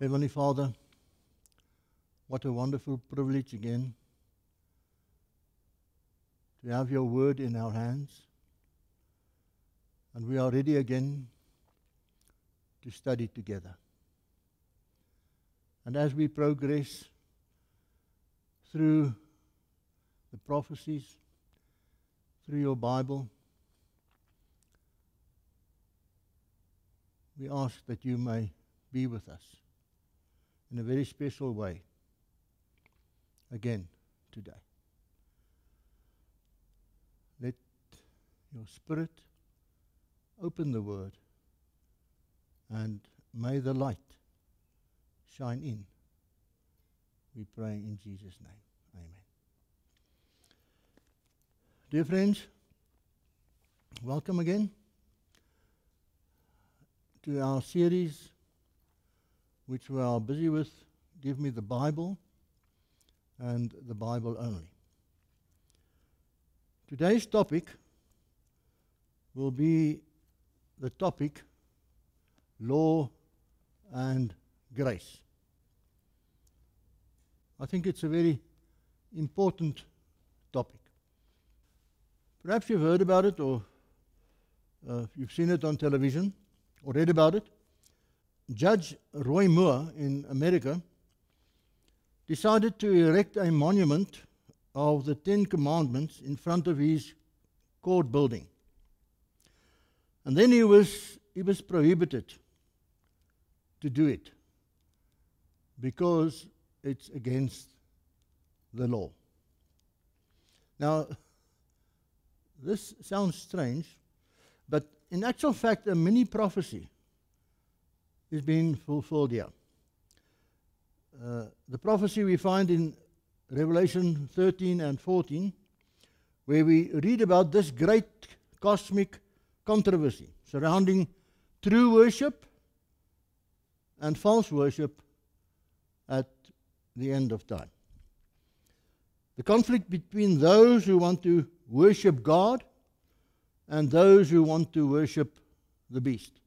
Heavenly Father, what a wonderful privilege again to have your word in our hands. And we are ready again to study together. And as we progress through the prophecies, through your Bible, we ask that you may be with us in a very special way again today. Let your Spirit open the Word and may the light shine in. We pray in Jesus' name. Amen. Dear friends, welcome again to our series, which we are busy with Give Me the Bible and the Bible only. Today's topic will be the topic law and grace. I think it's a very important topic. Perhaps you've heard about it or uh, you've seen it on television or read about it. Judge Roy Moore in America decided to erect a monument of the Ten Commandments in front of his court building. And then he was, he was prohibited to do it because it's against the law. Now, this sounds strange, but in actual fact, a mini prophecy is being fulfilled here. Uh, the prophecy we find in Revelation 13 and 14, where we read about this great cosmic controversy surrounding true worship and false worship at the end of time. The conflict between those who want to worship God and those who want to worship the beast.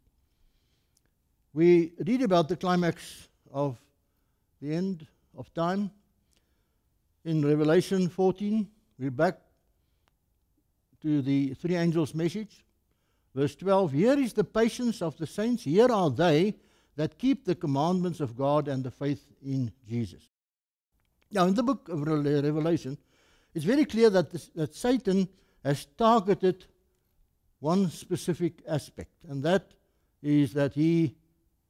We read about the climax of the end of time in Revelation 14. We're back to the three angels' message. Verse 12 Here is the patience of the saints. Here are they that keep the commandments of God and the faith in Jesus. Now, in the book of Revelation, it's very clear that, this, that Satan has targeted one specific aspect, and that is that he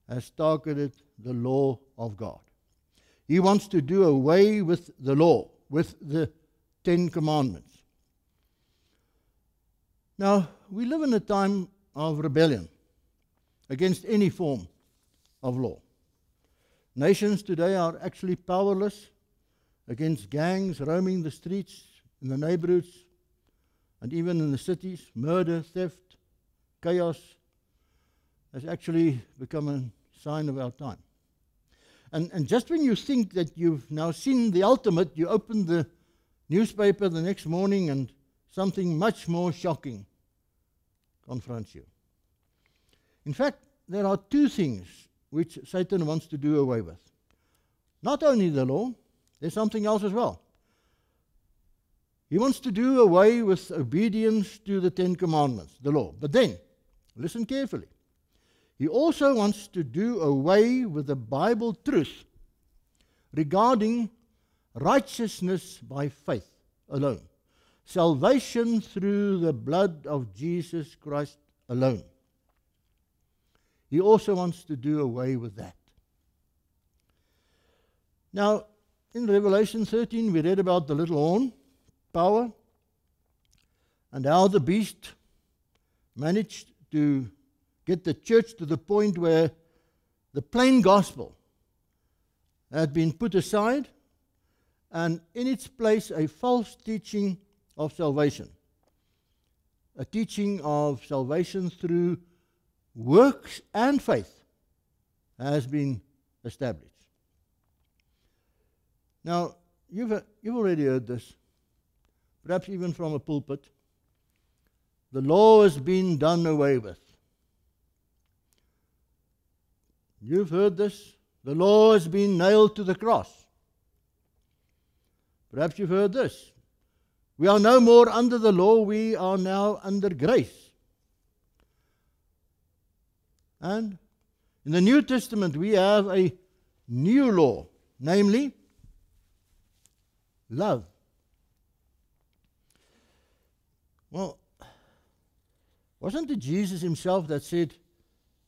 has targeted the law of God. He wants to do away with the law, with the Ten Commandments. Now, we live in a time of rebellion against any form of law. Nations today are actually powerless against gangs roaming the streets in the neighborhoods and even in the cities. Murder, theft, chaos has actually become a sign of our time. And, and just when you think that you've now seen the ultimate, you open the newspaper the next morning and something much more shocking confronts you. In fact, there are two things which Satan wants to do away with. Not only the law, there's something else as well. He wants to do away with obedience to the Ten Commandments, the law. But then, listen carefully. He also wants to do away with the Bible truth regarding righteousness by faith alone, salvation through the blood of Jesus Christ alone. He also wants to do away with that. Now, in Revelation 13, we read about the little horn, power, and how the beast managed to get the church to the point where the plain gospel had been put aside and in its place a false teaching of salvation. A teaching of salvation through works and faith has been established. Now, you've, you've already heard this, perhaps even from a pulpit. The law has been done away with. You've heard this The law has been nailed to the cross. Perhaps you've heard this. We are no more under the law, we are now under grace. And in the New Testament, we have a new law, namely love. Well, wasn't it Jesus himself that said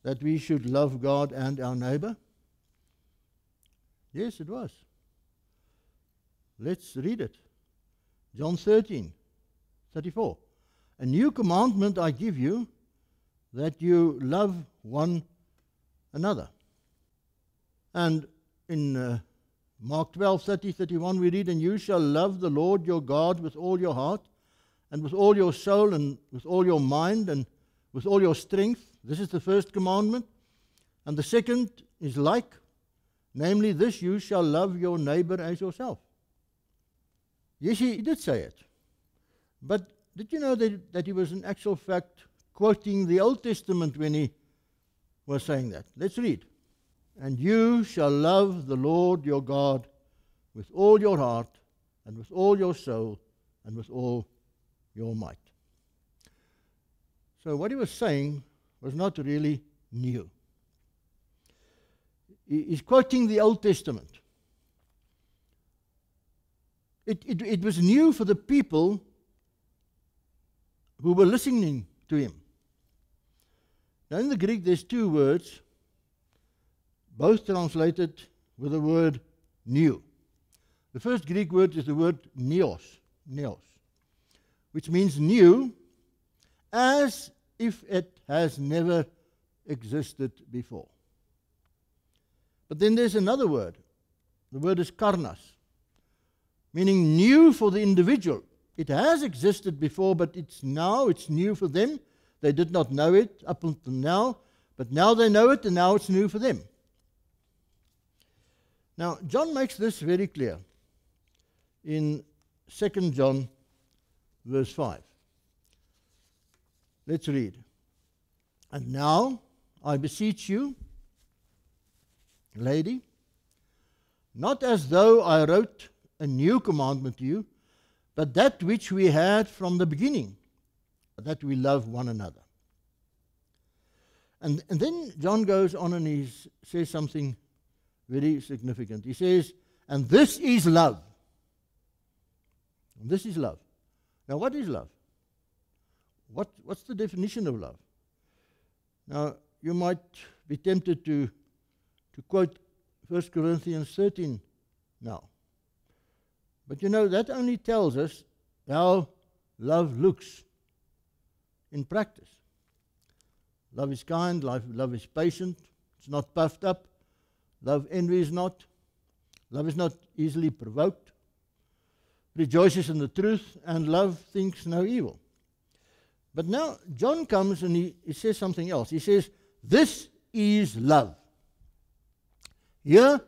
that we should love God and our neighbor? Yes, it was. Let's read it. John 13, 34. A new commandment I give you that you love one another. And in uh, Mark 12, 30, 31, we read, And you shall love the Lord your God with all your heart, and with all your soul, and with all your mind, and with all your strength. This is the first commandment. And the second is like, namely, this you shall love your neighbor as yourself. Yes, he did say it. But did you know that, that he was in actual fact quoting the Old Testament when he was saying that? Let's read. And you shall love the Lord your God with all your heart, and with all your soul, and with all your might. So, what he was saying was not really new. He's quoting the Old Testament. It, it, it was new for the people who were listening to him. Now, in the Greek, there's two words, both translated with the word new. The first Greek word is the word neos, neos, which means new, as if it has never existed before. But then there's another word. The word is kainos, meaning new for the individual. It has existed before, but it's now, it's new for them. They did not know it up until now, but now they know it, and now it's new for them. Now, John makes this very clear in 2 John, verse 5. Let's read. And now I beseech you, lady, not as though I wrote a new commandment to you, but that which we had from the beginning, that we love one another. And, and then John goes on and he says something very significant. He says, And this is love. And this is love. Now, what is love? What, what's the definition of love? Now, you might be tempted to, to quote 1 Corinthians 13 now. But you know, that only tells us how love looks in practice. Love is kind, love, love is patient, it's not puffed up. Love envies not, love is not easily provoked, rejoices in the truth, and love thinks no evil. But now John comes and he, he says something else. He says, This is love. Here,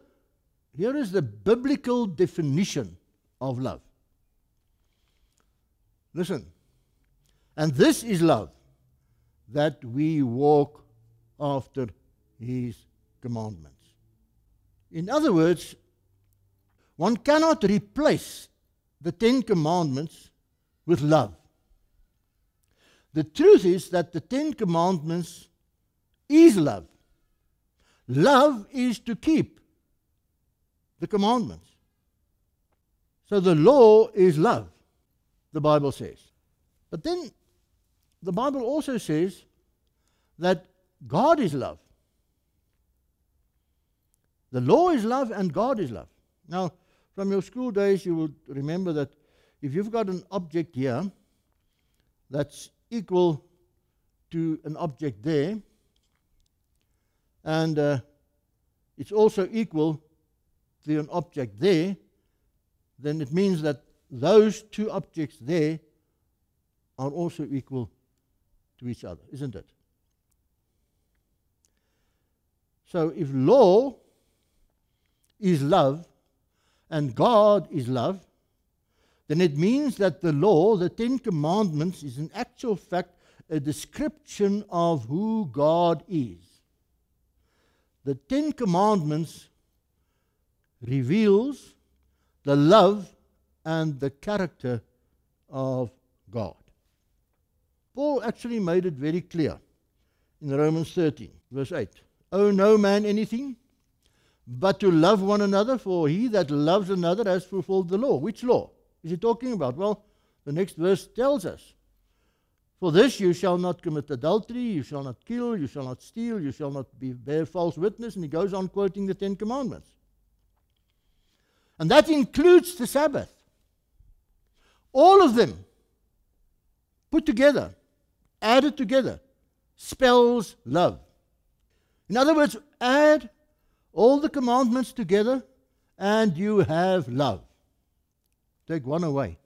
here is the biblical definition of love. Listen. And this is love that we walk after his commandments. In other words, one cannot replace the Ten Commandments with love. The truth is that the Ten Commandments is love. Love is to keep the commandments. So the law is love, the Bible says. But then the Bible also says that God is love. The law is love and God is love. Now, from your school days, you will remember that if you've got an object here that's equal to an object there, and uh, it's also equal to an object there, then it means that those two objects there are also equal to each other, isn't it? So if law is love and God is love, then it means that the law, the Ten Commandments, is in actual fact a description of who God is. The Ten Commandments reveals the love and the character of God. Paul actually made it very clear in Romans 13, verse 8. Owe no man anything but to love one another, for he that loves another has fulfilled the law. Which law is he talking about? Well, the next verse tells us. For this you shall not commit adultery, you shall not kill, you shall not steal, you shall not be, bear false witness. And he goes on quoting the Ten Commandments. And that includes the Sabbath. All of them put together, added together, spells love. In other words, add all the commandments together and you have love. Take one away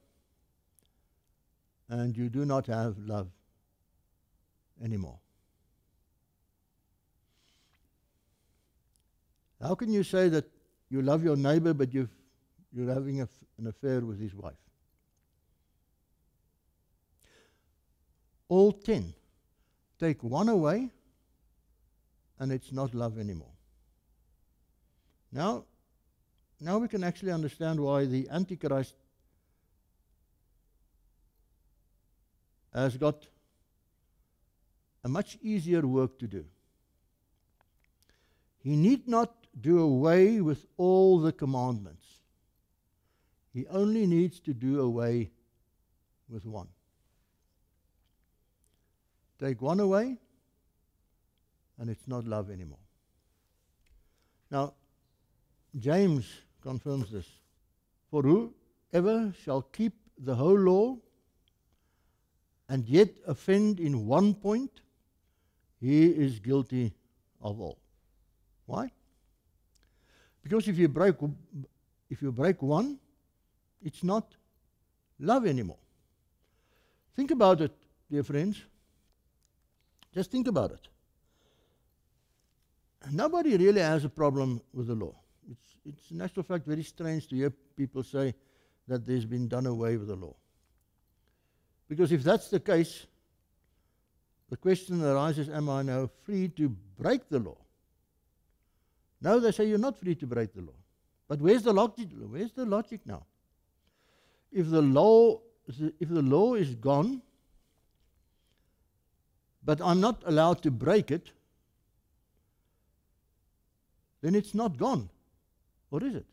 and you do not have love anymore. How can you say that you love your neighbor but you are having an affair with his wife? All ten. Take one away and it's not love anymore. Now, now we can actually understand why the Antichrist has got a much easier work to do. He need not do away with all the commandments. He only needs to do away with one. Take one away, and it's not love anymore. Now, James confirms this. For whoever shall keep the whole law and yet offend in one point, he is guilty of all. Why? Because if you break if you break one, it's not love anymore. Think about it, dear friends. Just think about it. Nobody really has a problem with the law. It's, it's in actual fact very strange to hear people say that there's been done away with the law. Because if that's the case, the question arises Am I now free to break the law? No, they say you're not free to break the law. But where's the logic? Where's the logic now? If the law, if the law is gone, but I'm not allowed to break it, then it's not gone. Or is it?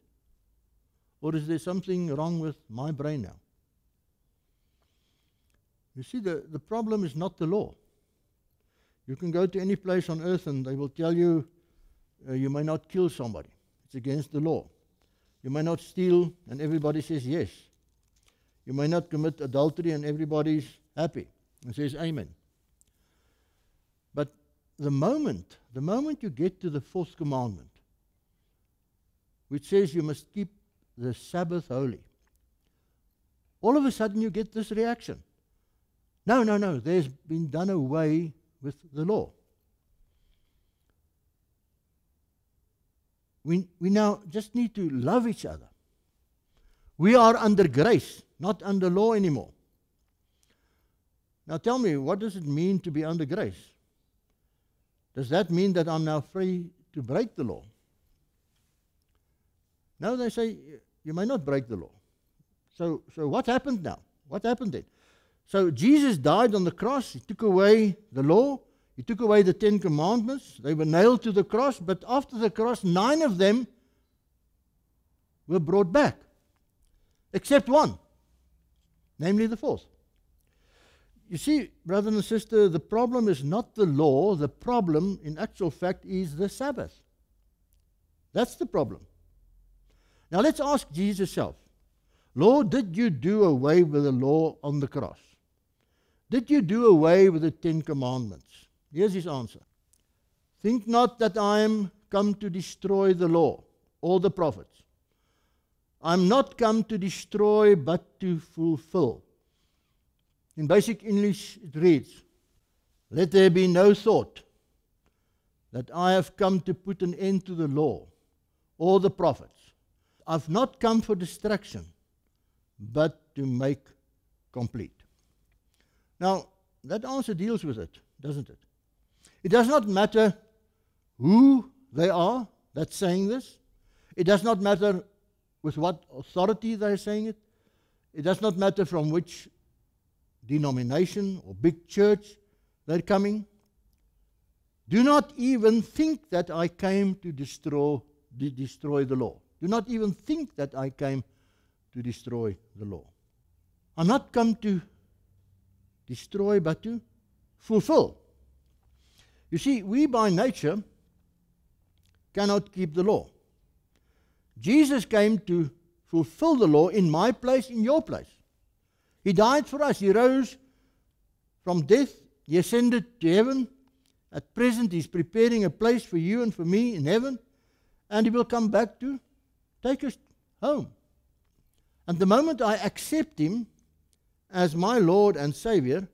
Or is there something wrong with my brain now? You see, the, the problem is not the law. You can go to any place on earth and they will tell you uh, you may not kill somebody. It's against the law. You may not steal, and everybody says yes. You may not commit adultery, and everybody's happy and says amen. But the moment, the moment you get to the fourth commandment, which says you must keep the Sabbath holy, all of a sudden you get this reaction. No, no, no. There's been done away with the law. We, we now just need to love each other. We are under grace, not under law anymore. Now tell me, what does it mean to be under grace? Does that mean that I'm now free to break the law? No, they say you may not break the law. So, so what happened now? What happened then? So Jesus died on the cross. He took away the law. He took away the Ten Commandments. They were nailed to the cross. But after the cross, nine of them were brought back, except one, namely the fourth. You see, brother and sister, the problem is not the law. The problem, in actual fact, is the Sabbath. That's the problem. Now let's ask Jesus himself Lord, did you do away with the law on the cross? Did you do away with the Ten Commandments? Here's his answer Think not that I am come to destroy the law or the prophets. I'm not come to destroy, but to fulfill. In basic English, it reads Let there be no thought that I have come to put an end to the law or the prophets. I've not come for destruction, but to make complete. Now, that answer deals with it, doesn't it? It does not matter who they are that's saying this. It does not matter with what authority they're saying it. It does not matter from which denomination or big church they're coming. Do not even think that I came to destroy, to destroy the law. Do not even think that I came to destroy the law. I'm not come to destroy, but to fulfill. You see, we by nature cannot keep the law. Jesus came to fulfill the law in my place, in your place. He died for us. He rose from death. He ascended to heaven. At present, He's preparing a place for you and for me in heaven. And He will come back to take us home. And the moment I accept Him as my Lord and Savior,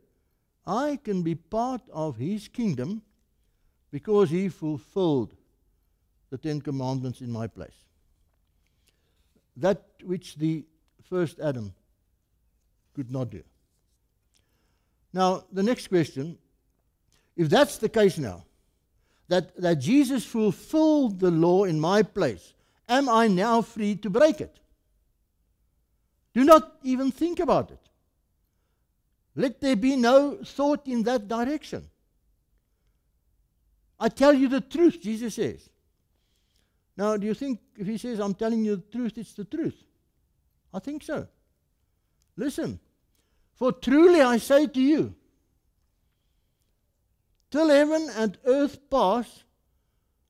I can be part of His kingdom because He fulfilled the Ten Commandments in my place. That which the first Adam could not do. Now, the next question if that's the case now, that, that Jesus fulfilled the law in my place, am I now free to break it? Do not even think about it. Let there be no thought in that direction. I tell you the truth, Jesus says. Now, do you think if he says, I'm telling you the truth, it's the truth? I think so. Listen, for truly I say to you, till heaven and earth pass,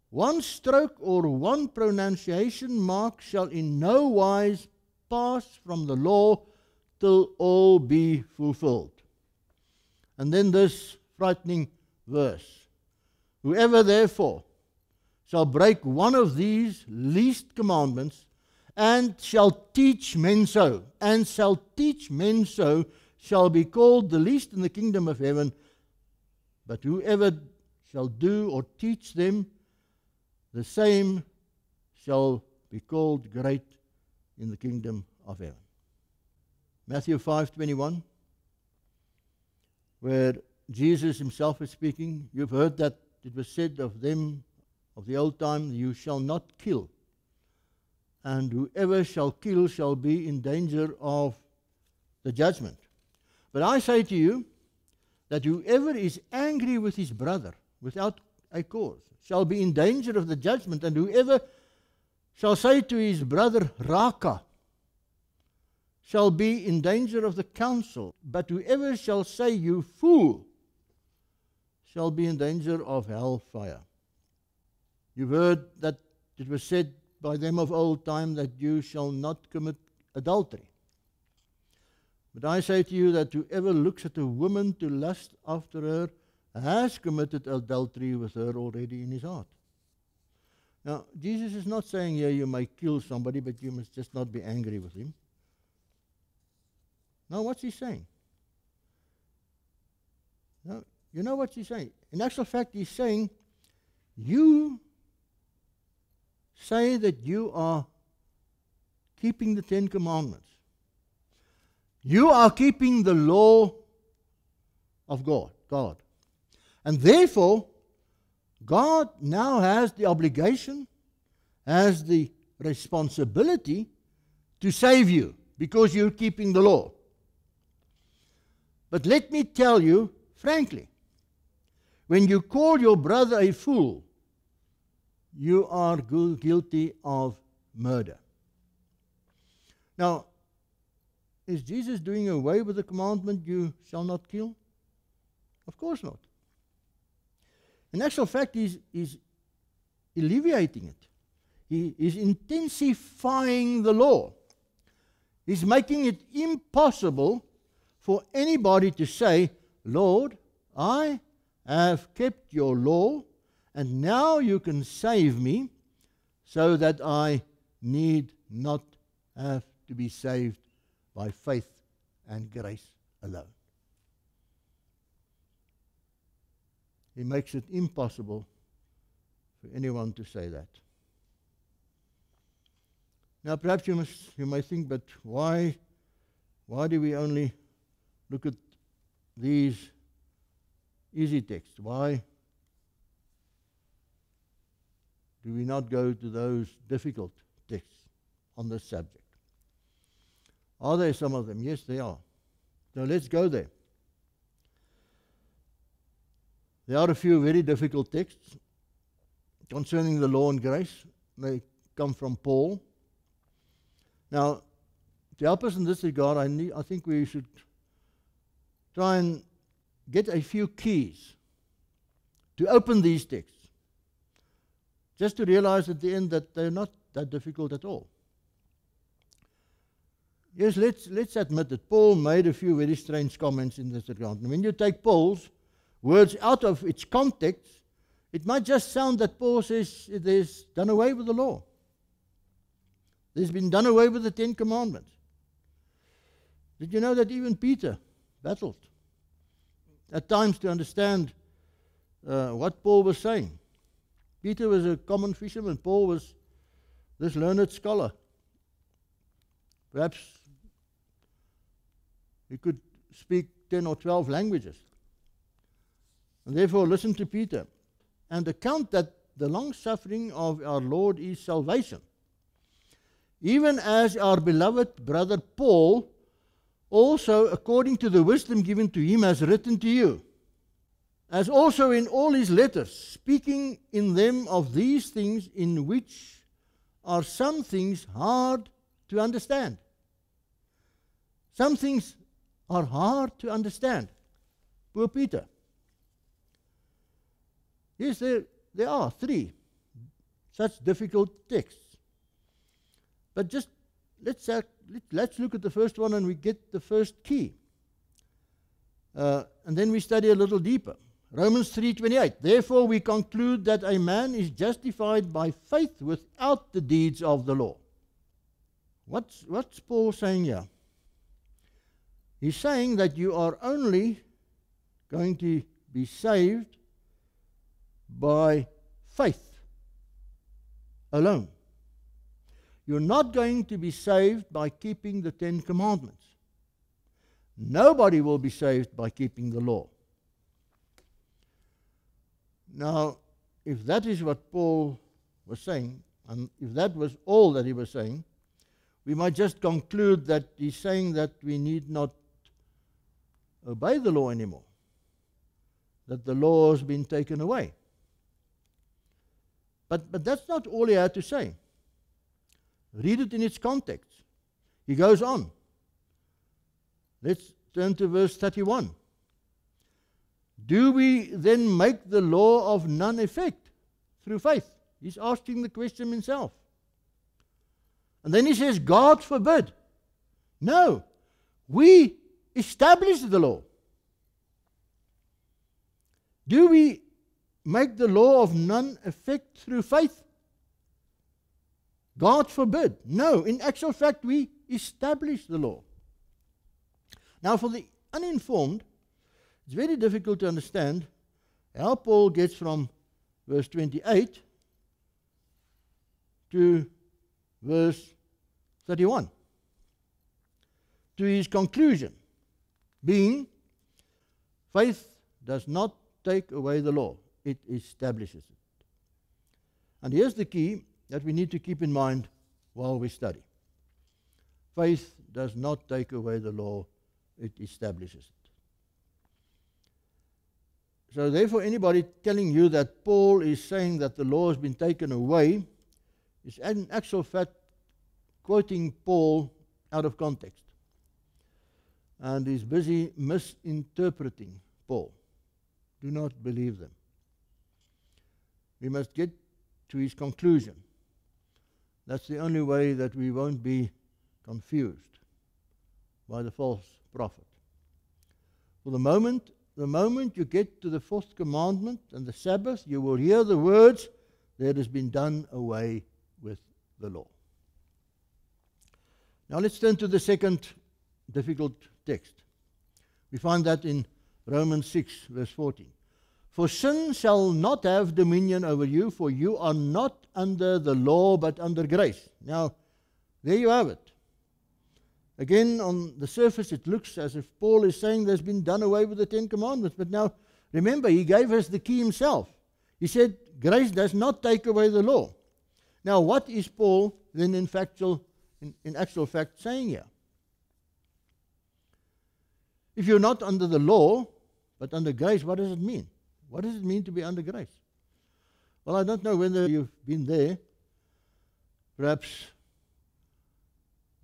one stroke or one pronunciation mark shall in no wise pass from the law till all be fulfilled. And then this frightening verse Whoever therefore shall break one of these least commandments and shall teach men so, and shall teach men so, shall be called the least in the kingdom of heaven. But whoever shall do or teach them, the same shall be called great in the kingdom of heaven. Matthew 5:21 where Jesus himself is speaking you've heard that it was said of them of the old time you shall not kill. And whoever shall kill shall be in danger of the judgment. But I say to you that whoever is angry with his brother without a cause shall be in danger of the judgment. And whoever shall say to his brother Raca shall be in danger of the council, but whoever shall say, You fool, shall be in danger of hell fire. You've heard that it was said by them of old time that you shall not commit adultery. But I say to you that whoever looks at a woman to lust after her has committed adultery with her already in his heart. Now, Jesus is not saying here you may kill somebody, but you must just not be angry with him. No, what's he saying? No, you know what he's saying? In actual fact, he's saying, you say that you are keeping the Ten Commandments. You are keeping the law of God, God. And therefore, God now has the obligation, has the responsibility to save you because you're keeping the law. But let me tell you frankly when you call your brother a fool, you are guilty of murder. Now, is Jesus doing away with the commandment, you shall not kill? Of course not. In actual fact, he's, he's alleviating it. He is intensifying the law. He's making it impossible for anybody to say, Lord, I have kept your law, and now you can save me so that I need not have to be saved by faith and grace alone. He makes it impossible for anyone to say that. Now, perhaps you, must, you may think, but why, why do we only look at these easy texts. Why do we not go to those difficult texts on this subject. Are there some of them? Yes, there are. So let's go there. There are a few very difficult texts concerning the law and grace. They come from Paul. Now, to help us in this regard, I, need, I think we should try and get a few keys to open these texts. Just to realize at the end that they're not that difficult at all. Yes, let's, let's admit that Paul made a few very strange comments in this regard. And when you take Paul's words out of its context, it might just sound that Paul says there's done away with the law. There's been done away with the Ten Commandments. Did you know that even Peter battled at times to understand uh, what Paul was saying? Peter was a common fisherman, Paul was this learned scholar. Perhaps he could speak 10 or 12 languages. And therefore, listen to Peter and account that the long suffering of our Lord is salvation. Even as our beloved brother Paul, also according to the wisdom given to him, has written to you, as also in all his letters, speaking in them of these things in which are some things hard to understand. Some things are hard to understand. Poor Peter. Yes, there, there are three such difficult texts. But just let's, uh, let, us look at the first one and we get the first key. Uh, and then we study a little deeper. Romans 3:28 Therefore we conclude that a man is justified by faith without the deeds of the law. What's what's Paul saying here? He's saying that you are only going to be saved by faith alone. You're not going to be saved by keeping the Ten Commandments. Nobody will be saved by keeping the law. Now, if that is what Paul was saying, and if that was all that he was saying, we might just conclude that he's saying that we need not obey the law anymore, that the law has been taken away. But, but that's not all he had to say. Read it in its context. He goes on. Let's turn to verse 31. Do we then make the law of none effect through faith? He's asking the question himself. And then he says, God forbid. No, we establish the law. Do we make the law of none effect through faith? God forbid. No, in actual fact, we establish the law. Now, for the uninformed, it's very difficult to understand how Paul gets from verse 28 to verse 31 to his conclusion being faith does not take away the law, it establishes it. And here's the key that we need to keep in mind while we study faith does not take away the law, it establishes it. So, therefore, anybody telling you that Paul is saying that the law has been taken away is in actual fact quoting Paul out of context and is busy misinterpreting Paul. Do not believe them. We must get to his conclusion. That's the only way that we won't be confused by the false prophet. For the moment, the moment you get to the fourth commandment and the Sabbath, you will hear the words, There has been done away with the law. Now let's turn to the second difficult text. We find that in Romans 6, verse 14. For sin shall not have dominion over you, for you are not under the law, but under grace. Now, there you have it. Again, on the surface, it looks as if Paul is saying there's been done away with the Ten Commandments. But now, remember, he gave us the key himself. He said, Grace does not take away the law. Now, what is Paul then in, factual, in, in actual fact saying here? If you're not under the law, but under grace, what does it mean? What does it mean to be under grace? Well, I don't know whether you've been there. Perhaps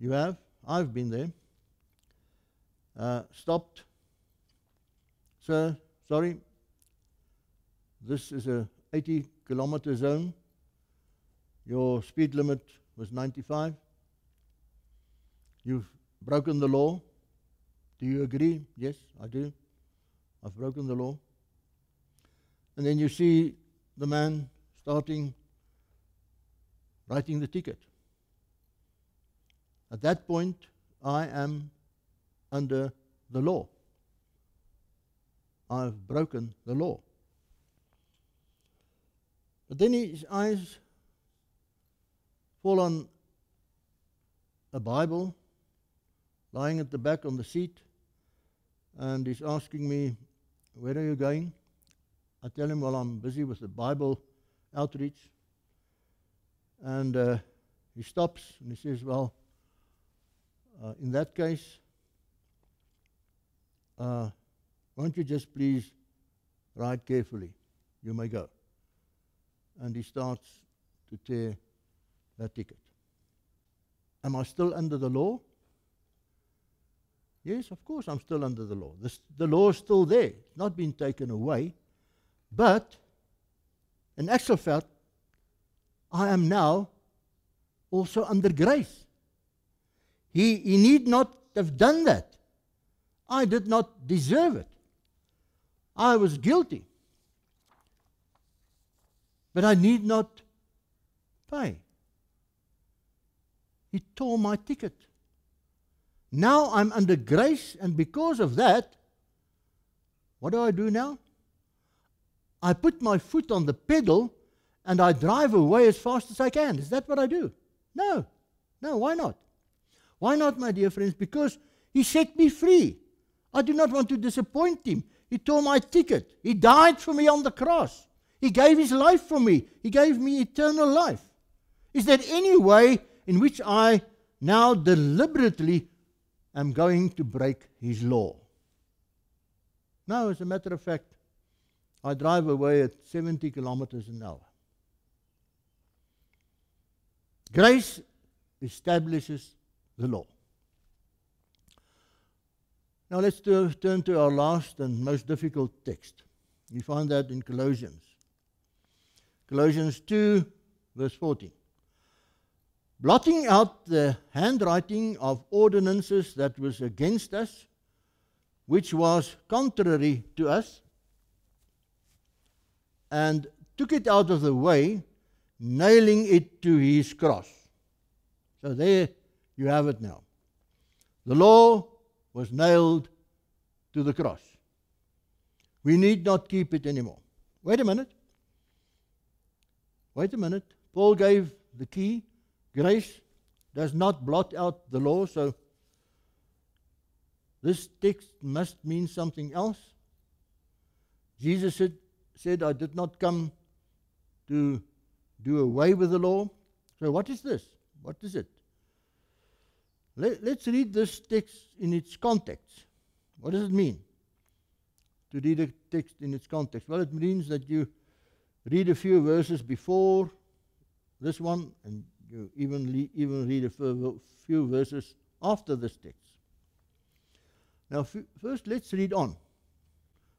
you have. I've been there. Uh, stopped. Sir, sorry. This is a 80 kilometer zone. Your speed limit was 95. You've broken the law. Do you agree? Yes, I do. I've broken the law. And then you see the man starting writing the ticket. At that point, I am under the law. I've broken the law. But then his eyes fall on a Bible lying at the back on the seat, and he's asking me, Where are you going? I tell him, Well, I'm busy with the Bible outreach. And uh, he stops and he says, Well, uh, in that case, uh, won't you just please ride carefully? You may go. And he starts to tear that ticket. Am I still under the law? Yes, of course I'm still under the law. The, the law is still there. It's not been taken away. But in actual fact, I am now also under grace. He, he need not have done that. I did not deserve it. I was guilty. But I need not pay. He tore my ticket. Now I'm under grace, and because of that, what do I do now? I put my foot on the pedal and I drive away as fast as I can. Is that what I do? No. No, why not? Why not, my dear friends? Because he set me free. I do not want to disappoint him. He tore my ticket. He died for me on the cross. He gave his life for me. He gave me eternal life. Is there any way in which I now deliberately am going to break his law? No, as a matter of fact, I drive away at 70 kilometers an hour. Grace establishes the law. Now let's turn to our last and most difficult text. We find that in Colossians. Colossians 2, verse 14. Blotting out the handwriting of ordinances that was against us, which was contrary to us, and took it out of the way, nailing it to his cross. So there you have it now. The law was nailed to the cross. We need not keep it anymore. Wait a minute. Wait a minute. Paul gave the key. Grace does not blot out the law, so this text must mean something else. Jesus said, said, I did not come to do away with the law. So, what is this? What is it? Let, us read this text in its context. What does it mean to read a text in its context? Well, it means that you read a few verses before this one, and you even, even read a few verses after this text. Now, first, let's read on.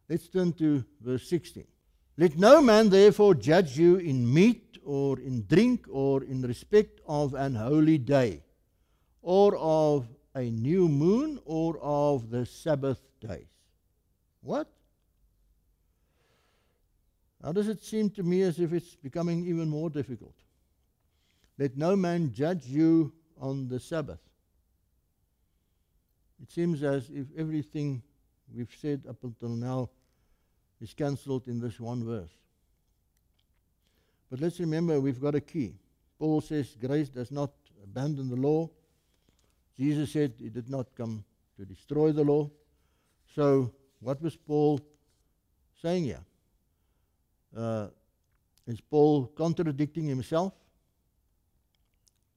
Let's turn to verse 16. Let no man therefore judge you in meat or in drink or in respect of an holy day or of a new moon or of the Sabbath days. What? How does it seem to me as if it's becoming even more difficult? Let no man judge you on the Sabbath. It seems as if everything we've said up until now is cancelled in this one verse. But let's remember we've got a key. Paul says grace does not abandon the law. Jesus said he did not come to destroy the law. So, what was Paul saying here? Uh, is Paul contradicting himself?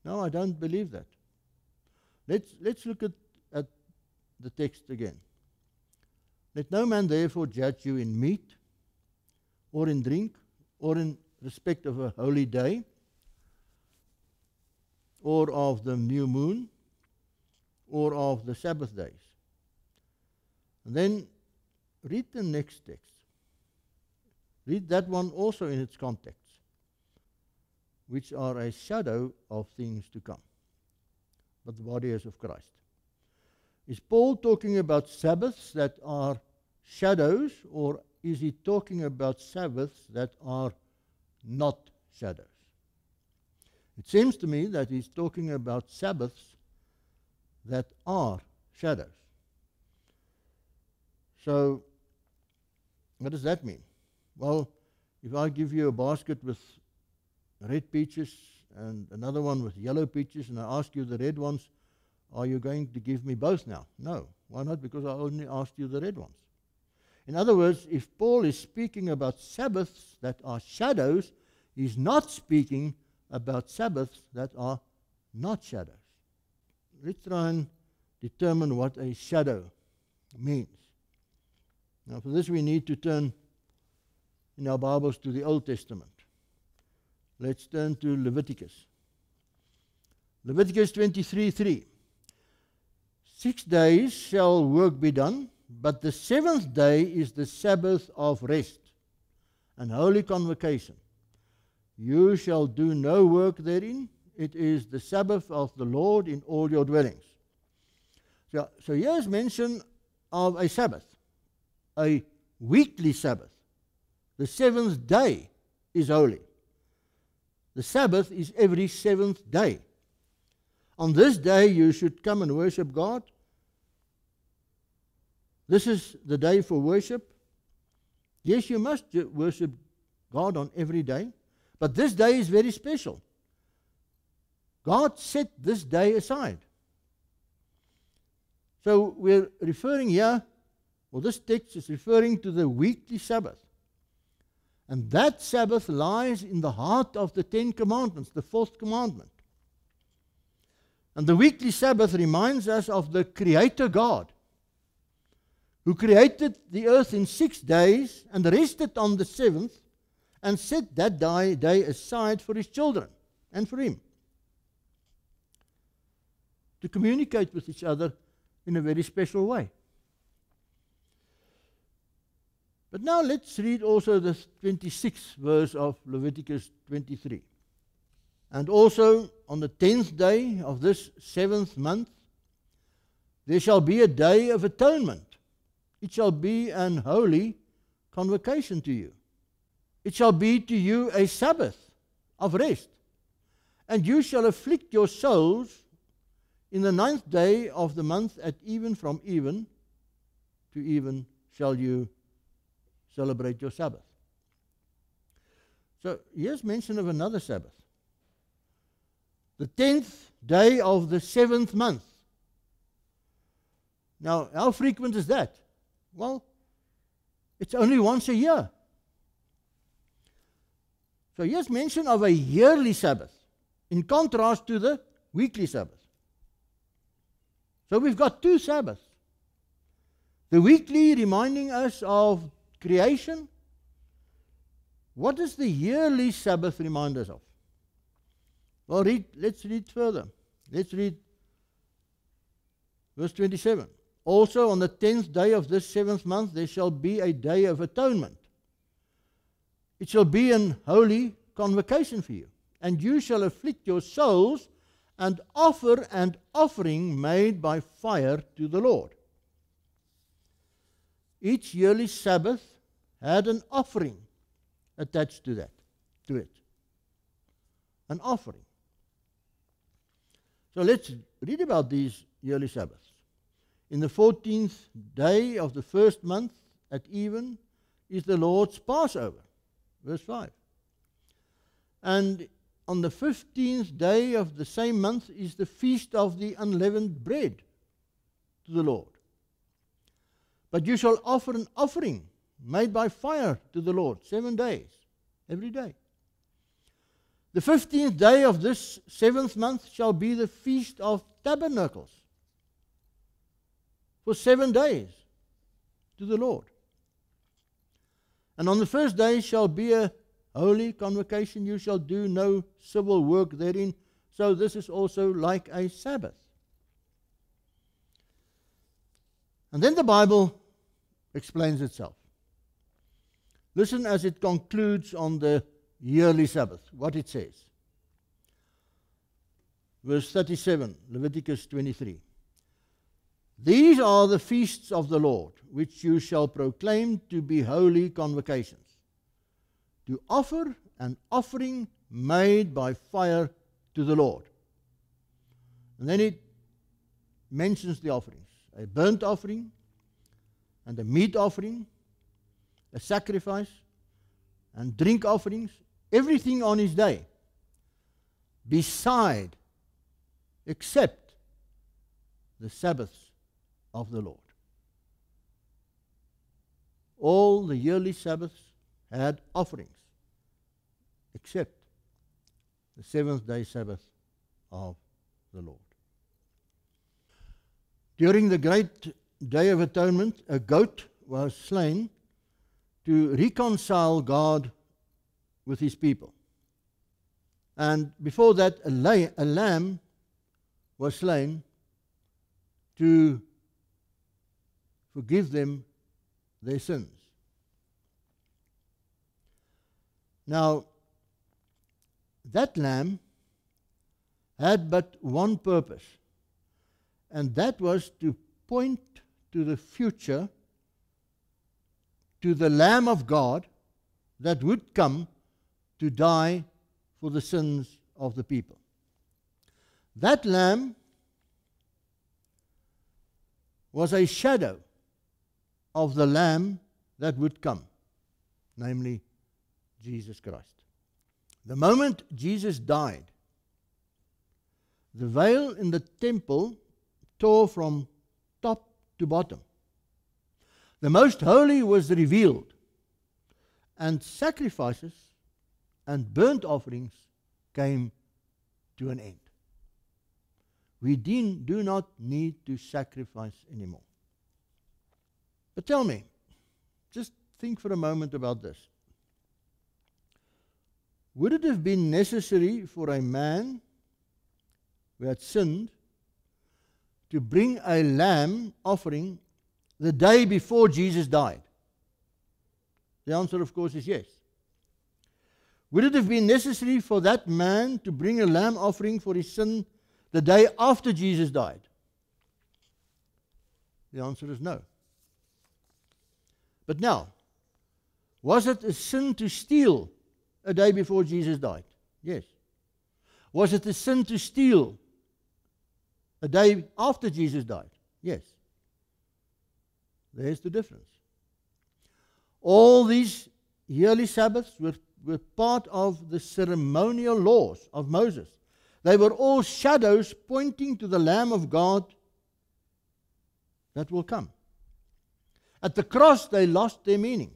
No, I don't believe that. Let's, let's look at, at the text again. Let no man therefore judge you in meat, or in drink, or in respect of a holy day, or of the new moon, or of the Sabbath days. And then read the next text. Read that one also in its context which are a shadow of things to come. But the body is of Christ. Is Paul talking about Sabbaths that are shadows, or is he talking about Sabbaths that are not shadows? It seems to me that he's talking about Sabbaths that are shadows. So, what does that mean? Well, if I give you a basket with red peaches and another one with yellow peaches, and I ask you the red ones, are you going to give me both now? No. Why not? Because I only asked you the red ones. In other words, if Paul is speaking about Sabbaths that are shadows, he's not speaking about Sabbaths that are not shadows. Let's try and determine what a shadow means. Now, for this, we need to turn in our Bibles to the Old Testament. Let's turn to Leviticus. Leviticus 23 3. Six days shall work be done, but the seventh day is the Sabbath of rest and holy convocation. You shall do no work therein. It is the Sabbath of the Lord in all your dwellings. So, so here's mention of a Sabbath, a weekly Sabbath. The seventh day is holy. The Sabbath is every seventh day. On this day, you should come and worship God. This is the day for worship. Yes, you must worship God on every day, but this day is very special. God set this day aside. So we're referring here, well, this text is referring to the weekly Sabbath. And that Sabbath lies in the heart of the Ten Commandments, the fourth commandment. And the weekly Sabbath reminds us of the Creator God, who created the earth in six days and rested on the seventh and set that day aside for his children and for him to communicate with each other in a very special way. But now let's read also the 26th verse of Leviticus 23. And also on the tenth day of this seventh month, there shall be a day of atonement. It shall be an holy convocation to you. It shall be to you a Sabbath of rest. And you shall afflict your souls in the ninth day of the month at even from even to even shall you celebrate your Sabbath. So here's mention of another Sabbath. The tenth day of the seventh month. Now, how frequent is that? Well, it's only once a year. So here's mention of a yearly Sabbath in contrast to the weekly Sabbath. So we've got two Sabbaths. The weekly reminding us of creation. What does the yearly Sabbath remind us of? Well, read, let's read further. Let's read verse 27. Also, on the tenth day of this seventh month, there shall be a day of atonement. It shall be an holy convocation for you, and you shall afflict your souls and offer an offering made by fire to the Lord. Each yearly Sabbath had an offering attached to that, to it. An offering. So let's read about these yearly Sabbaths. In the 14th day of the first month at even is the Lord's Passover. Verse 5. And on the 15th day of the same month is the feast of the unleavened bread to the Lord. But you shall offer an offering made by fire to the Lord seven days, every day. The fifteenth day of this seventh month shall be the feast of tabernacles for seven days to the Lord. And on the first day shall be a holy convocation. You shall do no civil work therein. So this is also like a Sabbath. And then the Bible explains itself. Listen as it concludes on the yearly Sabbath, what it says. Verse 37, Leviticus 23. These are the feasts of the Lord, which you shall proclaim to be holy convocations, to offer an offering made by fire to the Lord. And then it mentions the offerings a burnt offering and a meat offering, a sacrifice, and drink offerings, everything on his day, beside, except the Sabbaths of the Lord. All the yearly Sabbaths had offerings, except the seventh day Sabbath of the Lord. During the great Day of Atonement, a goat was slain to reconcile God with his people. And before that, a, la- a lamb was slain to forgive them their sins. Now, that lamb had but one purpose, and that was to point to the future, to the Lamb of God that would come to die for the sins of the people. That lamb was a shadow of the Lamb that would come, namely Jesus Christ. The moment Jesus died, the veil in the temple tore from top to bottom. The most holy was revealed, and sacrifices and burnt offerings came to an end. We do not need to sacrifice anymore. But tell me, just think for a moment about this. Would it have been necessary for a man who had sinned to bring a lamb offering the day before Jesus died? The answer, of course, is yes. Would it have been necessary for that man to bring a lamb offering for his sin the day after Jesus died? The answer is no. But now, was it a sin to steal a day before Jesus died? Yes. Was it a sin to steal a day after Jesus died? Yes. There's the difference. All these yearly Sabbaths were, were part of the ceremonial laws of Moses. They were all shadows pointing to the Lamb of God that will come. At the cross, they lost their meaning.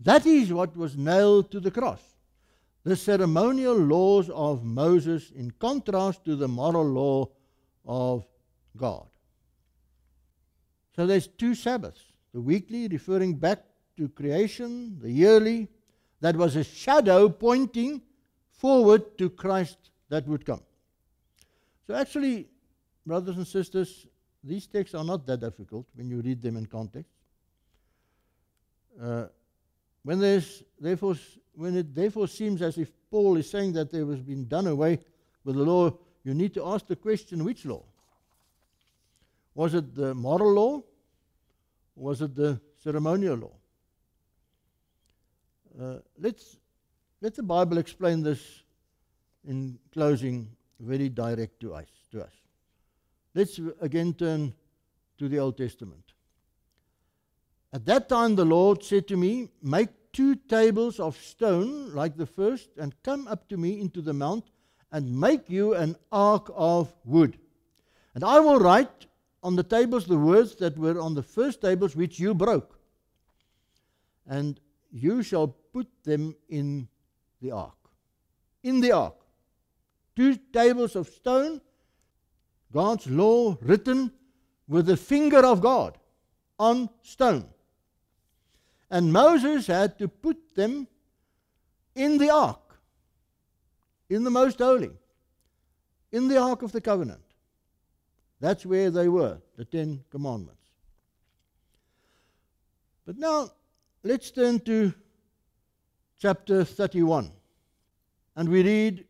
That is what was nailed to the cross. The ceremonial laws of Moses, in contrast to the moral law of God. So there's two Sabbaths the weekly, referring back to creation, the yearly, that was a shadow pointing forward to Christ that would come. So, actually, brothers and sisters, these texts are not that difficult when you read them in context. Uh, when there's therefore when it therefore seems as if Paul is saying that there has been done away with the law, you need to ask the question: which law? Was it the moral law? Was it the ceremonial law? Uh, let's let the Bible explain this in closing, very direct to us. To us. Let's again turn to the Old Testament. At that time, the Lord said to me, Make two tables of stone like the first, and come up to me into the mount, and make you an ark of wood. And I will write on the tables the words that were on the first tables which you broke. And you shall put them in the ark. in the ark. Two tables of stone, God's law written with the finger of God on stone. And Moses had to put them in the ark, in the most holy, in the ark of the covenant. That's where they were, the Ten Commandments. But now, let's turn to chapter 31. And we read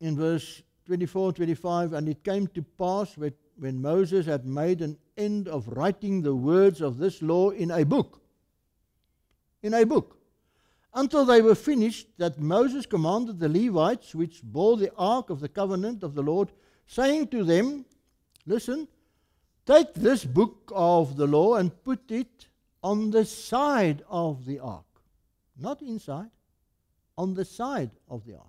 in verse 24 25 And it came to pass when, Moses had made an end of writing the words of this law in a book, in a book, until they were finished, that Moses commanded the Levites, which bore the ark of the covenant of the Lord, saying to them, Listen, take this book of the law and put it on the side of the ark. Not inside, on the side of the ark.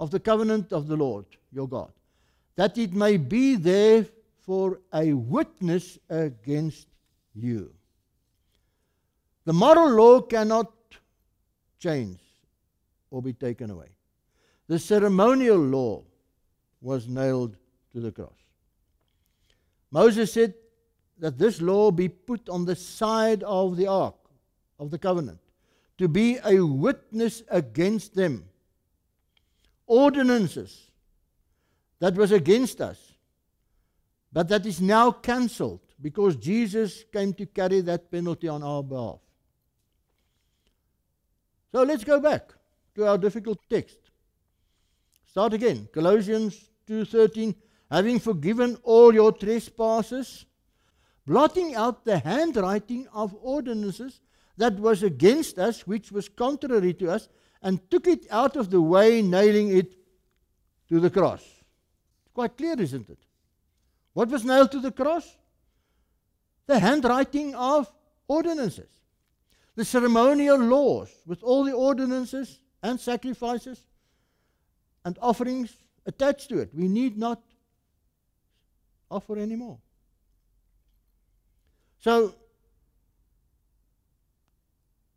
Of the covenant of the Lord your God. That it may be there for a witness against you. The moral law cannot change or be taken away. The ceremonial law was nailed to the cross. Moses said that this law be put on the side of the ark of the covenant to be a witness against them. Ordinances that was against us, but that is now cancelled because Jesus came to carry that penalty on our behalf. So let's go back to our difficult text. Start again. Colossians 2:13 having forgiven all your trespasses, blotting out the handwriting of ordinances that was against us, which was contrary to us, and took it out of the way, nailing it to the cross. It's quite clear, isn't it? What was nailed to the cross? The handwriting of ordinances, the ceremonial laws with all the ordinances and sacrifices and offerings attached to it. We need not offer anymore. So,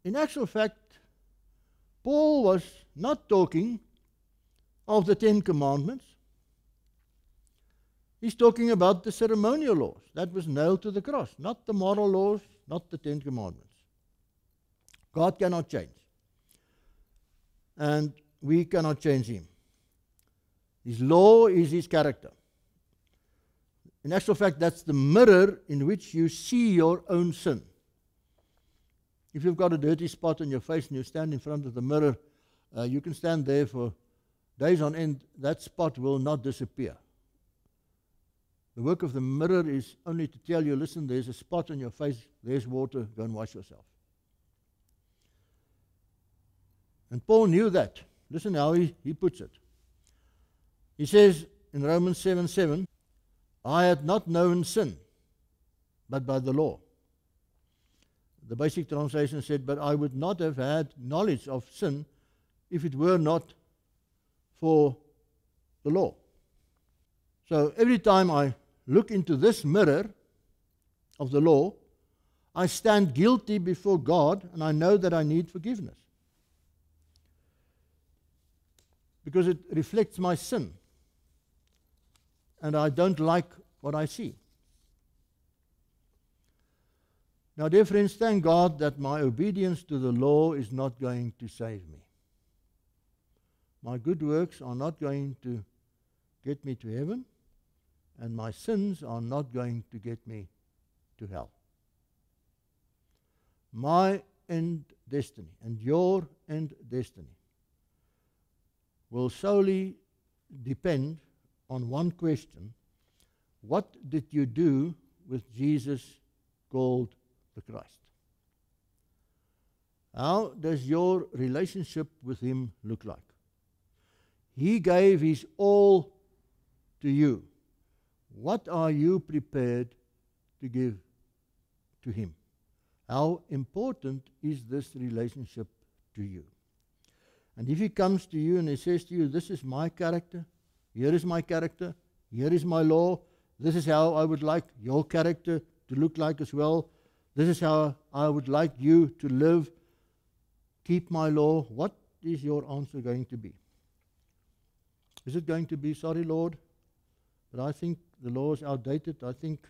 in actual fact, Paul was not talking of the Ten Commandments. He's talking about the ceremonial laws that was nailed to the cross, not the moral laws, not the Ten Commandments. God cannot change. And we cannot change him. His law is his character. In actual fact, that's the mirror in which you see your own sin. If you've got a dirty spot on your face and you stand in front of the mirror, uh, you can stand there for days on end. That spot will not disappear. The work of the mirror is only to tell you listen, there's a spot on your face, there's water, go and wash yourself. And Paul knew that. Listen how he, he puts it. He says in Romans 7 7, I had not known sin, but by the law. The basic translation said, But I would not have had knowledge of sin if it were not for the law. So every time I look into this mirror of the law, I stand guilty before God and I know that I need forgiveness. Because it reflects my sin and I don't like what I see. Now, dear friends, thank God that my obedience to the law is not going to save me. My good works are not going to get me to heaven, and my sins are not going to get me to hell. My end destiny and your end destiny will solely depend on one question What did you do with Jesus called the Christ? How does your relationship with Him look like? He gave His all to you. What are you prepared to give to Him? How important is this relationship to you? And if He comes to you and He says to you, This is my character, here is my character. Here is my law. This is how I would like your character to look like as well. This is how I would like you to live. Keep my law. What is your answer going to be? Is it going to be, sorry, Lord, but I think the law is outdated. I think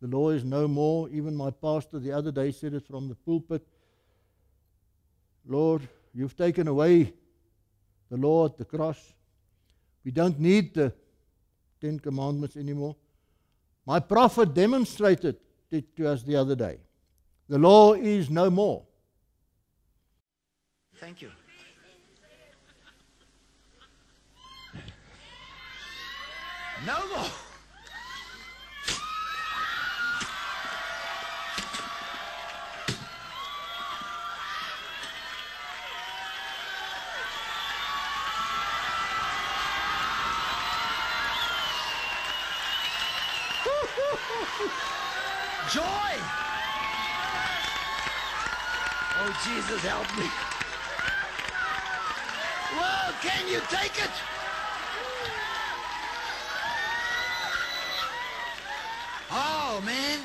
the law is no more. Even my pastor the other day said it from the pulpit. Lord, you've taken away the law at the cross. We don't need the Ten Commandments anymore. My prophet demonstrated it to us the other day. The law is no more. Thank you. No more. Jesus, help me. Well, can you take it? Oh, man.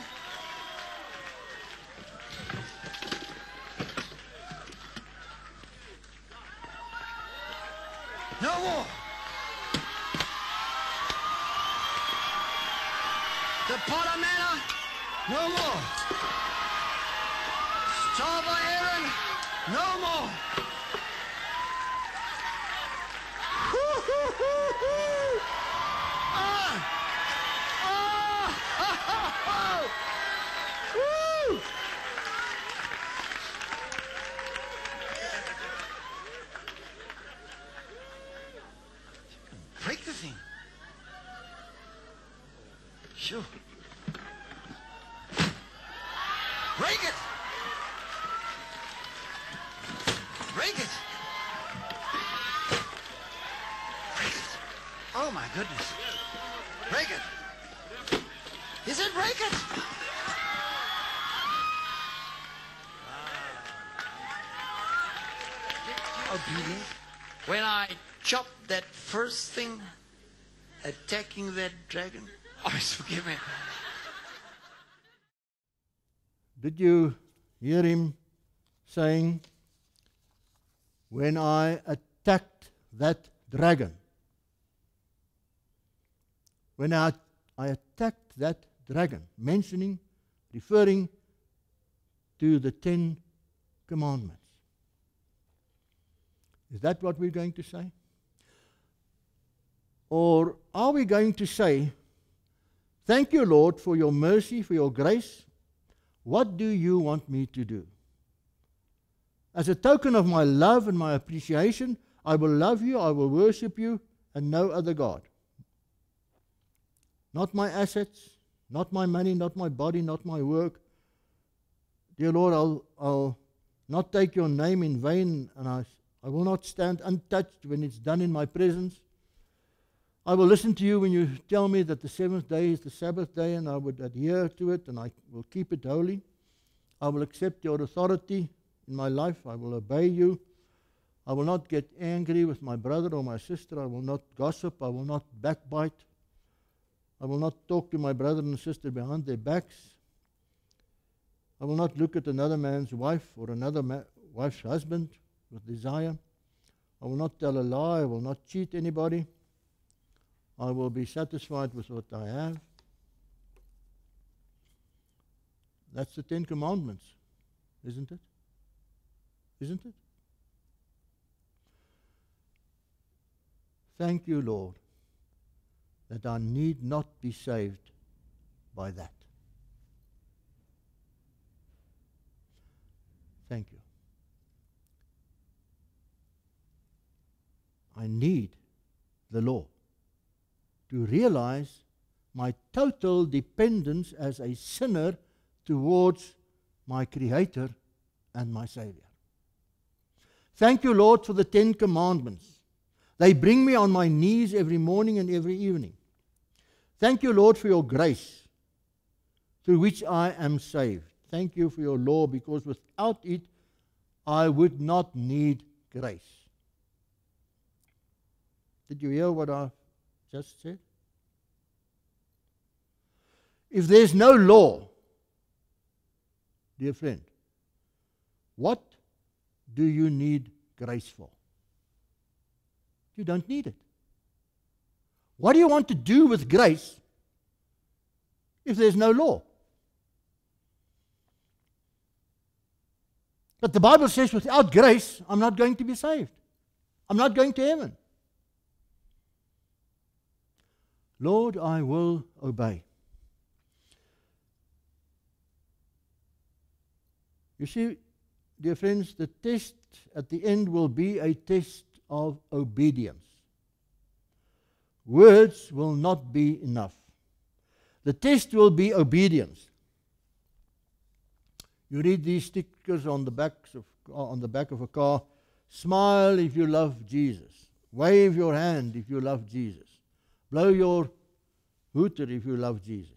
Break it. Break it. Break it. Oh my goodness. Break it. Is it break it? Ah. Obedient. When I chopped that first thing, attacking that dragon, oh, forgive me. Did you hear him saying, When I attacked that dragon? When I, I attacked that dragon, mentioning, referring to the Ten Commandments. Is that what we're going to say? Or are we going to say, Thank you, Lord, for your mercy, for your grace. What do you want me to do? As a token of my love and my appreciation, I will love you, I will worship you, and no other God. Not my assets, not my money, not my body, not my work. Dear Lord, I'll, I'll not take your name in vain, and I, I will not stand untouched when it's done in my presence. I will listen to you when you tell me that the seventh day is the Sabbath day, and I would adhere to it and I will keep it holy. I will accept your authority in my life. I will obey you. I will not get angry with my brother or my sister. I will not gossip. I will not backbite. I will not talk to my brother and sister behind their backs. I will not look at another man's wife or another ma- wife's husband with desire. I will not tell a lie. I will not cheat anybody. I will be satisfied with what I have. That's the Ten Commandments, isn't it? Isn't it? Thank you, Lord, that I need not be saved by that. Thank you. I need the law to realize my total dependence as a sinner towards my Creator and my Savior. Thank you, Lord, for the Ten Commandments. They bring me on my knees every morning and every evening. Thank you, Lord, for your grace through which I am saved. Thank you for your law because without it, I would not need grace. Did you hear what I just said? If there's no law, dear friend, what do you need grace for? You don't need it. What do you want to do with grace if there's no law? But the Bible says without grace, I'm not going to be saved. I'm not going to heaven. Lord, I will obey. You see, dear friends, the test at the end will be a test of obedience. Words will not be enough. The test will be obedience. You read these stickers on the backs of on the back of a car. Smile if you love Jesus. Wave your hand if you love Jesus. Blow your hooter if you love Jesus.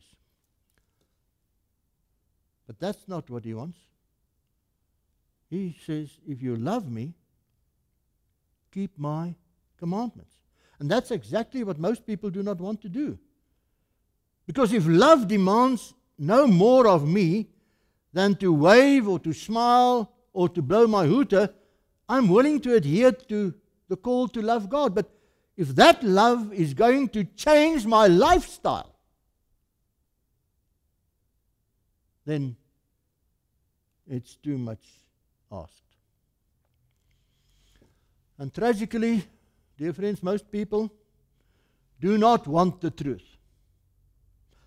But that's not what he wants. He says, if you love me, keep my commandments. And that's exactly what most people do not want to do. Because if love demands no more of me than to wave or to smile or to blow my hooter, I'm willing to adhere to the call to love God. But if that love is going to change my lifestyle, then it's too much asked. And tragically, dear friends, most people do not want the truth.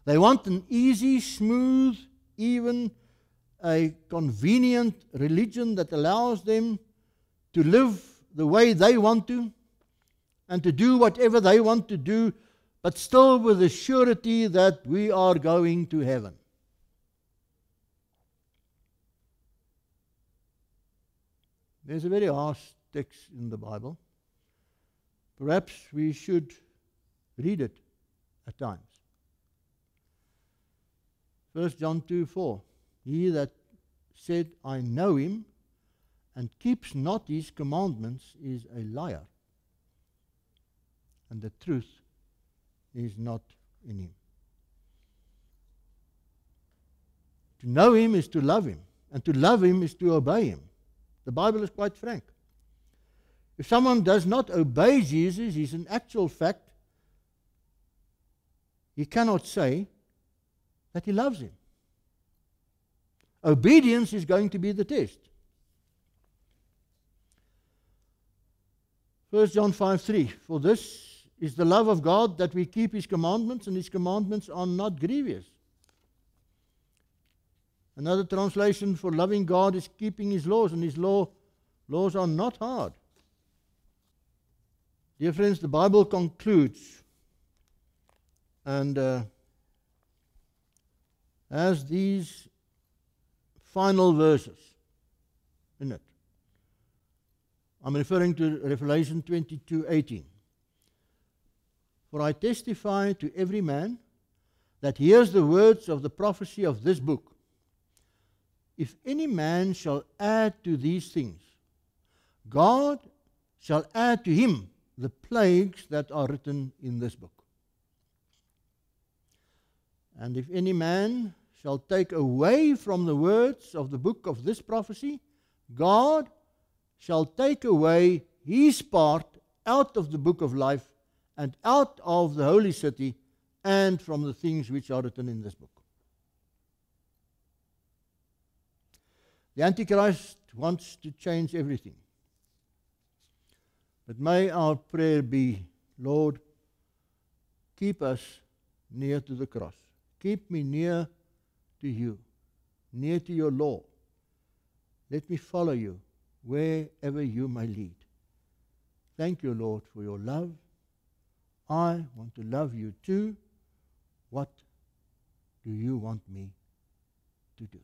They want an easy, smooth, even a convenient religion that allows them to live the way they want to and to do whatever they want to do, but still with the surety that we are going to heaven. There's a very harsh text in the Bible. Perhaps we should read it at times. 1 John 2 4. He that said, I know him, and keeps not his commandments is a liar, and the truth is not in him. To know him is to love him, and to love him is to obey him. The Bible is quite frank. If someone does not obey Jesus, he's in actual fact, he cannot say that he loves him. Obedience is going to be the test. 1 John 5 3 For this is the love of God that we keep his commandments, and his commandments are not grievous. Another translation for loving God is keeping his laws, and his law, laws are not hard. Dear friends, the Bible concludes and uh, as these final verses in it. I'm referring to Revelation 22:18. For I testify to every man that hears the words of the prophecy of this book. If any man shall add to these things, God shall add to him the plagues that are written in this book. And if any man shall take away from the words of the book of this prophecy, God shall take away his part out of the book of life and out of the holy city and from the things which are written in this book. The Antichrist wants to change everything. But may our prayer be, Lord, keep us near to the cross. Keep me near to you, near to your law. Let me follow you wherever you may lead. Thank you, Lord, for your love. I want to love you too. What do you want me to do?